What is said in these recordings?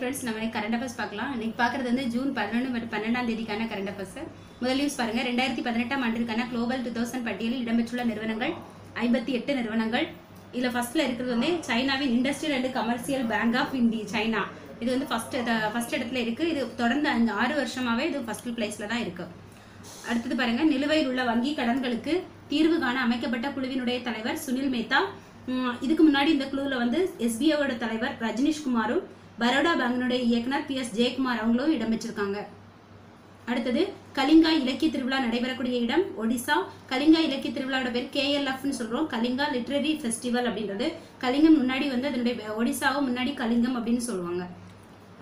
Friends நம்ம current affairs பார்க்கலாம். இன்னைக்கு பார்க்குறது வந்து ஜூன் பதினொன்று மற்றும் பன்னெண்டாம் தேதிக்கான கரண்ட் அஃபர்ஸ் முதல் நியூஸ் பாருங்க. ரெண்டாயிரத்தி பதினெட்டாம் ஆண்டிற்கான குளோபல் டூ தௌசண்ட் பட்டியலில் இடம்பெற்றுள்ள நிறுவனங்கள் ஐம்பத்தி எட்டு நிறுவனங்கள். இதில் ஃபர்ஸ்ட்டில் இருக்கிறது வந்து சைனாவின் industrial and commercial bank of Hindi China. இது வந்து ஃபர்ஸ்ட் ஃபர்ஸ்ட் இடத்துல இருக்குது இது தொடர்ந்து அஞ்சு ஆறு வருஷமாகவே இது ஃபர்ஸ்ட் பிளேஸில் தான் இருக்குது அடுத்தது பாருங்க. நிலுவையில் உள்ள வங்கி கடன்களுக்கு தீர்வு காண அமைக்கப்பட்ட குழுவினுடைய தலைவர் சுனில் மேத்தா. இதுக்கு முன்னாடி இந்த குழுவில் வந்து எஸ்பிஐயோட தலைவர் ரஜினிஷ் குமாரும் பரோடா பேங்கினுடைய இயக்குனர் பி எஸ் ஜெயக்குமார் அவங்களும் இடம்பெற்றிருக்காங்க அடுத்தது கலிங்கா இலக்கிய திருவிழா நடைபெறக்கூடிய இடம் ஒடிசா. கலிங்கா இலக்கிய திருவிழாவோட பேர் கேஎல்எஃப்னு சொல்றோம். கலிங்கா லிட்ரரி ஃபெஸ்டிவல் அப்படின்றது. கலிங்கம் முன்னாடி வந்து அதனுடைய ஒடிசாவும் முன்னாடி கலிங்கம் அப்படின்னு சொல்லுவாங்க.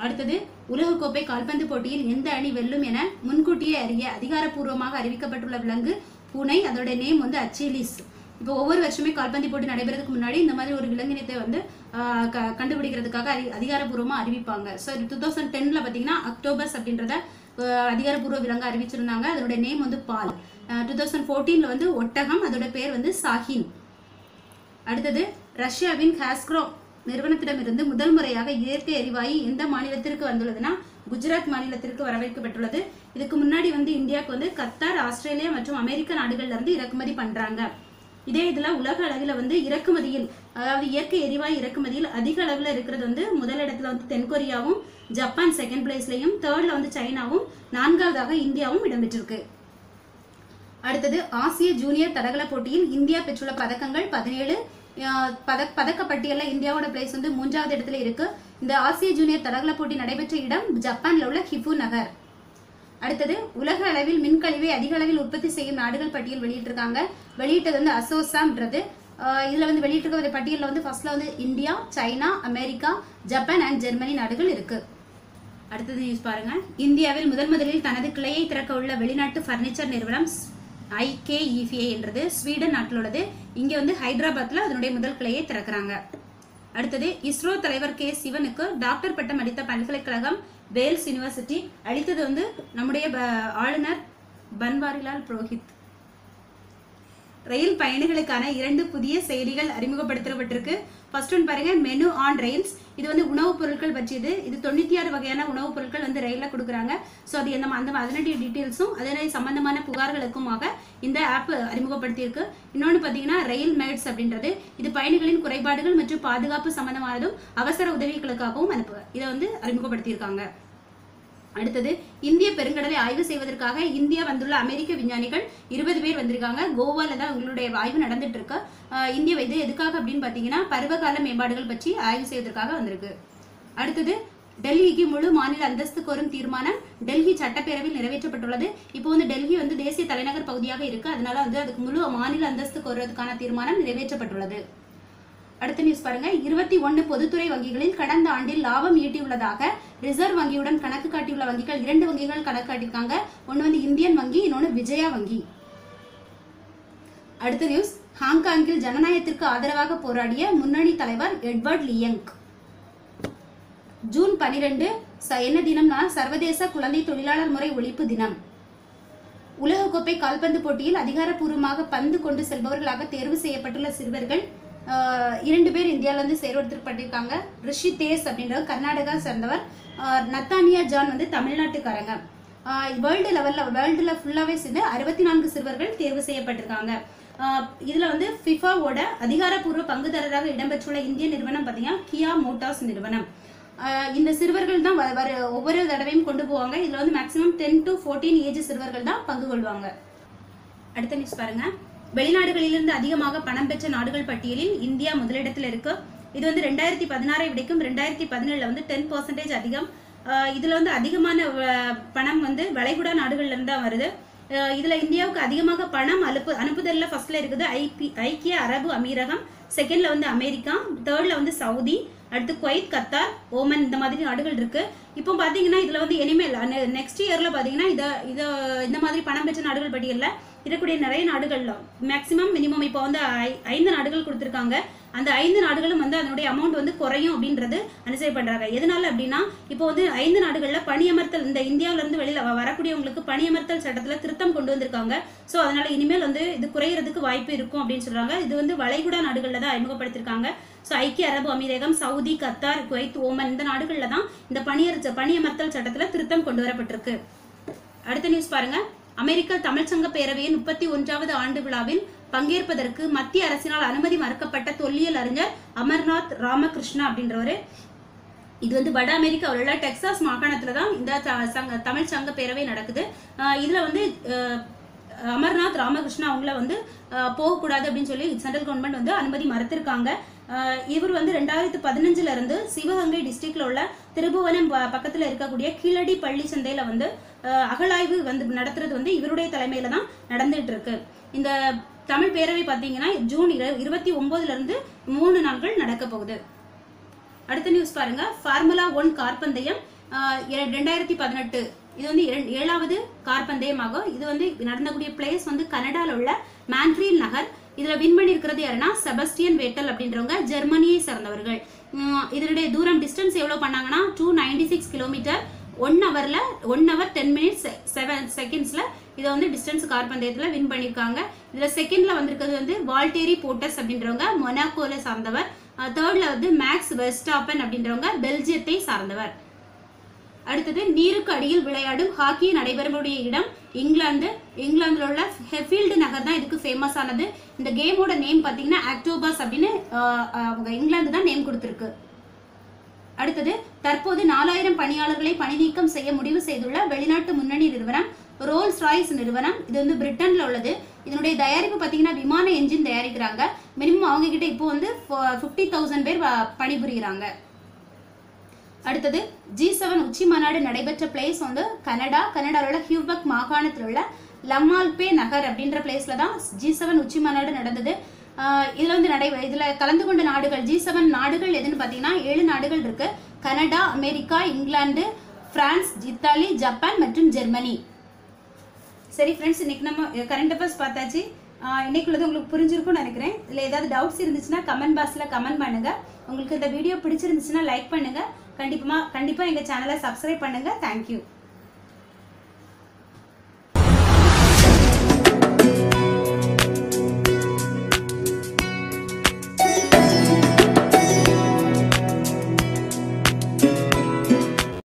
அடுத்தது உலகக்கோப்பை கால்பந்து போட்டியில் எந்த அணி வெல்லும் என முன்கூட்டியே அறிய அதிகாரப்பூர்வமாக அறிவிக்கப்பட்டுள்ள விலங்கு பூனை. அதோட நேம் வந்து அச்சிலிஸ். இப்போ ஒவ்வொரு வருஷமே கால்பந்து போட்டி நடைபெறதுக்கு முன்னாடி இந்த மாதிரி ஒரு விலங்கினத்தை வந்து க- கண்டுபிடிக்கிறதுக்காக அதி அதிகாரப்பூர்வமாக அறிவிப்பாங்க. ஸோ டூ தௌசண்ட் டென்ல பார்த்தீங்கன்னா அக்டோபர்ஸ் அப்படின்றத அதிகாரபூர்வ அதிகாரப்பூர்வ விலங்கு அறிவிச்சிருந்தாங்க. அதோட நேம் வந்து பால். டூ தௌசண்ட் ஃபோர்டீன்ல வந்து ஒட்டகம் அதோட பேர் வந்து சாஹின். அடுத்தது ரஷ்யாவின் ஹாஸ்க்ரோ நிறுவனத்திடமிருந்து முதல் முறையாக இயற்கை எரிவாயு எந்த மாநிலத்திற்கு வந்துள்ளதுன்னா குஜராத் மாநிலத்திற்கு வரவேற்கப்பட்டுள்ளது இதுக்கு முன்னாடி வந்து இந்தியாவுக்கு வந்து கத்தார் ஆஸ்திரேலியா மற்றும் அமெரிக்க நாடுகள்ல இருந்து இறக்குமதி பண்றாங்க. இதே இதில் உலக அளவில் வந்து இறக்குமதியில் அதாவது இயற்கை எரிவாயு இறக்குமதியில் அதிக அளவில் இருக்கிறது வந்து முதல் வந்து தென்கொரியாவும் ஜப்பான் செகண்ட் பிளேஸ்லையும் தேர்டில் வந்து சைனாவும் நான்காவதாக இந்தியாவும் இடம்பெற்றிருக்கு. அடுத்தது ஆசிய ஜூனியர் தடகள போட்டியில் இந்தியா பெற்றுள்ள பதக்கங்கள் பதினேழு பத பதக்க பட்டியலில் இந்தியாவோட பிளேஸ் வந்து மூன்றாவது இடத்துல இருக்கு. இந்த ஆசிய ஜூனியர் தடகள போட்டி நடைபெற்ற இடம் ஜப்பான்ல உள்ள ஹிபு நகர். அடுத்தது உலக அளவில் மின்கழிவை அதிக அளவில் உற்பத்தி செய்யும் நாடுகள் பட்டியல் வெளியிட்டிருக்காங்க. வெளியிட்டது வந்து அசோசாம்ன்றது ஆஹ் இதுல வந்து வெளியிட்டிருக்க பட்டியலில் வந்து ஃபர்ஸ்ட்ல வந்து India China America Japan and Germany நாடுகள் இருக்கு. அடுத்தது நியூஸ் பாருங்க. இந்தியாவில் முதல் முதலில் தனது கிளையை திறக்க உள்ள வெளிநாட்டு ஃபர்னிச்சர் நிறுவனம் ஐகேஇஃபிஐ என்றது. ஸ்வீடன் நாட்டிலுள்ளது. இங்கே வந்து ஹைதராபாத்தில் அதனுடைய முதல் கிளையை திறக்கிறாங்க. அடுத்தது இஸ்ரோ தலைவர் கே சிவனுக்கு டாக்டர் பட்டம் அளித்த பல்கலைக்கழகம் வேல்ஸ் யுனிவர்சிட்டி அளித்தது வந்து நம்முடைய ஆளுநர் பன்வாரிலால் புரோஹித். ரயில் பயணிகளுக்கான இரண்டு புதிய செயலிகள் அறிமுகப்படுத்தப்பட்டிருக்கு. ஃபர்ஸ்ட் ஒன் பாருங்க மெனு ஆன் ரயில்ஸ் இது வந்து உணவுப் பொருட்கள் பற்றியது இது. தொண்ணூத்தி ஆறு வகையான உணவுப் பொருட்கள் வந்து ரயில்ல கொடுக்குறாங்க. ஸோ அது எந்த அந்த அதனுடைய டீட்டெயில்ஸும் அதனுடைய சம்பந்தமான புகார்களுக்குமாக இந்த ஆப் அறிமுகப்படுத்தியிருக்கு. இன்னொன்று பார்த்தீங்கன்னா ரயில் மேட்ஸ் அப்படின்றது. இது பயணிகளின் குறைபாடுகள் மற்றும் பாதுகாப்பு சம்பந்தமானதும் அவசர உதவிகளுக்காகவும் அனுப்பு இதை வந்து அறிமுகப்படுத்தியிருக்காங்க. அடுத்தது இந்திய பெருங்கடலை ஆய்வு செய்வதற்காக இந்தியா வந்துள்ள அமெரிக்க விஞ்ஞானிகள் இருபது பேர் வந்திருக்காங்க. கோவால தான் உங்களுடைய ஆய்வு நடந்துட்டு இருக்கு இந்திய இது எதுக்காக அப்படின்னு பாத்தீங்கன்னா பருவகால மேம்பாடுகள் பற்றி ஆய்வு செய்வதற்காக வந்திருக்கு. அடுத்தது டெல்லிக்கு முழு மாநில அந்தஸ்து கோரும் தீர்மானம் டெல்லி சட்டப்பேரவையில் நிறைவேற்றப்பட்டுள்ளது. இப்போ வந்து டெல்லி வந்து தேசிய தலைநகர் பகுதியாக இருக்கு. அதனால வந்து அதுக்கு முழு மாநில அந்தஸ்து கோருவதற்கான தீர்மானம் நிறைவேற்றப்பட்டுள்ளது. அடுத்த நியூஸ் பாருங்க. இருபத்தி ஒன்னு பொதுத்துறை வங்கிகளில் கடந்த ஆண்டில் லாபம் ஈட்டியுள்ளதாக ரிசர்வ் வங்கியுடன் கணக்கு காட்டியுள்ள வங்கிகள் இரண்டு வங்கிகள் கணக்கு காட்டியிருக்காங்க. ஒன்னு வந்து இந்தியன் வங்கி இன்னொன்னு விஜயா வங்கி. அடுத்த நியூஸ் ஹாங்காங்கில் ஜனநாயகத்திற்கு ஆதரவாக போராடிய முன்னணி தலைவர் எட்வர்ட் லியங் ஜூன் பனிரெண்டு என்ன தினம்னா சர்வதேச குழந்தை தொழிலாளர் முறை ஒழிப்பு தினம். உலகக்கோப்பை கால்பந்து போட்டியில் அதிகாரப்பூர்வமாக பந்து கொண்டு செல்பவர்களாக தேர்வு செய்யப்பட்டுள்ள சிறுவர்கள் இரண்டு பேர் இந்தியாவிலேருந்து இருந்து பண்ணியிருக்காங்க ரிஷி தேஸ் அப்படின்றவர் கர்நாடகா சேர்ந்தவர். நத்தானியா ஜான் வந்து தமிழ்நாட்டுக்காரங்க. வேர்ல்டு லெவலில் வேர்ல்டில் ஃபுல்லாகவே சேர்ந்து அறுபத்தி நான்கு சிறுவர்கள் தேர்வு செய்யப்பட்டிருக்காங்க. இதில் வந்து ஃபிஃபாவோட அதிகாரப்பூர்வ பங்குதாரராக இடம்பெற்றுள்ள இந்திய நிறுவனம் பார்த்தீங்கன்னா கியா மோட்டார்ஸ் நிறுவனம். இந்த சிறுவர்கள் தான் வ- வர ஒவ்வொரு தடவையும் கொண்டு போவாங்க. இதில் வந்து maximum ten to fourteen age சிறுவர்கள் தான் பங்கு கொள்வாங்க. அடுத்த நியூஸ் பாருங்கள் வெளிநாடுகளிலிருந்து அதிகமாக பணம் பெற்ற நாடுகள் பட்டியலில் இந்தியா முதலிடத்தில் இருக்கு. இது வந்து ரெண்டாயிரத்தி பதினாறை விடைக்கும் ரெண்டாயிரத்தி பதினேழுல வந்து டென் பர்சன்டேஜ் அதிகம். இதுல வந்து அதிகமான பணம் வந்து வளைகுடா நாடுகள்ல இருந்து தான் வருது. இதுல இந்தியாவுக்கு அதிகமாக பணம் அனுப்பு அனுப்புதல்ல ஃபர்ஸ்ட்ல இருக்குது ஐபி ஐக்கிய அரபு அமீரகம் செகண்ட்ல வந்து அமெரிக்கா தேர்ட்ல வந்து சவுதி அடுத்து குவைத் கத்தார் ஓமன் இந்த மாதிரி நாடுகள் இருக்கு. இப்போ பாத்தீங்கன்னா இதுல வந்து இனிமேல் நெக்ஸ்ட் இயர்ல பாத்தீங்கன்னா இதை இதை இந்த மாதிரி பணம் பெற்ற நாடுகள் பட்டியல்ல இருக்கக்கூடிய நிறைய நாடுகளில் மேக்ஸிமம் மினிமம் இப்போ வந்து ஐ- ஐந்து நாடுகள் கொடுத்துருக்காங்க. அந்த ஐந்து நாடுகளும் வந்து அதனுடைய அமௌண்ட் வந்து குறையும் அப்படின்றது அனுசரி பண்ணுறாங்க எதனால அப்படின்னா இப்போ வந்து ஐந்து நாடுகளில் பணியமர்த்தல் இந்த இந்தியாவிலேருந்து வெளியில் வ- வரக்கூடியவங்களுக்கு பணியமர்த்தல் சட்டத்தில் திருத்தம் கொண்டு வந்திருக்காங்க. ஸோ அதனால இனிமேல் வந்து இது குறையிறதுக்கு வாய்ப்பு இருக்கும் அப்படின்னு சொல்கிறாங்க இது வந்து வளைகுடா நாடுகளில் தான் அறிமுகப்படுத்திருக்காங்க. ஸோ ஐக்கிய அரபு அமீரகம் சவுதி கத்தார் குவைத் ஓமன் இந்த நாடுகளில் தான் இந்த பணியர் பணியமர்த்தல் சட்டத்தில் திருத்தம் கொண்டு வரப்பட்டிருக்கு. அடுத்த நியூஸ் பாருங்கள் அமெரிக்க தமிழ்ச்சங்க பேரவையின் முப்பத்தி ஒன்றாவது ஆண்டு விழாவில் பங்கேற்பதற்கு மத்திய அரசினால் அனுமதி மறுக்கப்பட்ட தொல்லியல் அறிஞர் அமர்நாத் ராமகிருஷ்ணா அப்படின்றவரு. இது வந்து வட அமெரிக்காவில் உள்ள டெக்சாஸ் மாகாணத்துல தான் இந்த த- சங்க தமிழ் சங்க பேரவை நடக்குது. இதுல வந்து அமர்நாத் ராமகிருஷ்ணா அவங்கள வந்து போகக்கூடாது அப்படின்னு சொல்லி சென்ட்ரல் கவர்மெண்ட் வந்து அனுமதி மறுத்திருக்காங்க. இவர் வந்து ரெண்டாயிரத்து பதினஞ்சுல இருந்து சிவகங்கை டிஸ்ட்ரிக்ட்ல உள்ள திருபுவனம் பக்கத்துல இருக்கக்கூடிய கீழடி பள்ளி சந்தையில வந்து அகழாய்வு வந்து நடத்துறது வந்து இவருடைய தலைமையில தான் நடந்துட்டு இருக்கு இந்த தமிழ் பேரவை பாத்தீங்கன்னா ஜூன் இரு- இருபத்தி ஒன்பதுல இருந்து மூணு நாட்கள் நடக்க போகுது. அடுத்த நியூஸ் பாருங்க. ஃபார்முலா ஒன் கார்பந்தயம் ரெண்டாயிரத்தி பதினெட்டு. இது வந்து ஏழாவது கார் பந்தயமாகும் இது வந்து நடந்தக்கூடிய பிளேஸ் வந்து கனடாவில் உள்ள மான்ட்ரியல் நகர் இதுல வின் பண்ணியிருக்கிறது யாருன்னா செபஸ்டியன் வேட்டல் அப்படின்றவங்க ஜெர்மனியை சேர்ந்தவர்கள். இதனுடைய தூரம் டிஸ்டன்ஸ் எவ்வளவு பண்ணாங்கன்னா two ninety six kilometre one ஹவர்ல one hour ten minutes seven செகண்ட்ஸ்ல இதை வந்து டிஸ்டன்ஸ் கார் பந்தயத்தில் வின் பண்ணியிருக்காங்க. இதுல செகண்ட்ல வந்திருக்கிறது வந்து வால்டேரி போட்டஸ் அப்படின்றவங்க மொனாக்கோல சார்ந்தவர். தேர்ட்ல வந்து மேக்ஸ் வெஸ்டாப்பன் அப்படின்றவங்க பெல்ஜியத்தை சார்ந்தவர். அடுத்தது நீருக்கு அடியில் விளையாடும் ஹாக்கி நடைபெறக்கூடிய இடம் இங்கிலாந்து. இங்கிலாந்துல உள்ள ஹெஃபீல்டு நகர் தான் இதுக்கு ஃபேமஸ் ஆனது. இந்த கேமோட நேம் பாத்தீங்கன்னா ஆக்டோபாஸ் அப்படின்னு அவங்க இங்கிலாந்து தான் நேம் கொடுத்துருக்கு. அடுத்தது தற்போது நாலாயிரம் பணியாளர்களை பணி நீக்கம் செய்ய முடிவு செய்துள்ள வெளிநாட்டு முன்னணி நிறுவனம் ரோல்ஸ் ராய்ஸ் நிறுவனம். இது வந்து பிரிட்டன்ல உள்ளது. இதனுடைய தயாரிப்பு பாத்தீங்கன்னா விமான என்ஜின் தயாரிக்கிறாங்க. மினிமம் அவங்க கிட்ட இப்போ வந்து ஃபிஃப்டி தௌசண்ட் பேர் வ- அடுத்தது ஜி செவன் உச்சி மாநாடு நடைபெற்ற பிளேஸ் வந்து கனடா கனடாவில் உள்ள ஹியூபக் மாகாணத்தில் உள்ள லம்மால்பே நகர் அப்படின்ற பிளேஸ்ல தான் ஜி செவன் உச்சி மாநாடு நடந்தது. இதில் இதுல வந்து நடை இதுல கலந்து கொண்ட நாடுகள் ஜி செவன் நாடுகள் எதுன்னு பாத்தீங்கன்னா ஏழு நாடுகள் இருக்கு. Canada America England France Italy Japan மற்றும் ஜெர்மனி. சரி ஃப்ரெண்ட்ஸ் இன்னைக்கு நம்ம கரண்ட் அஃபேர்ஸ் பார்த்தாச்சு. ஆஹ் இன்னைக்கு உள்ளது உங்களுக்கு புரிஞ்சிருக்கும்னு நினைக்கிறேன். இல்லை ஏதாவது டவுட்ஸ் இருந்துச்சுன்னா கமெண்ட் பாக்ஸில் கமெண்ட் பண்ணுங்க. உங்களுக்கு இந்த வீடியோ பிடிச்சிருந்துச்சுன்னா லைக் பண்ணுங்க. கண்டிப்பாக கண்டிப்பாக எங்கள் சேனலை சப்ஸ்கிரைப் பண்ணுங்கள் தேங்க்யூ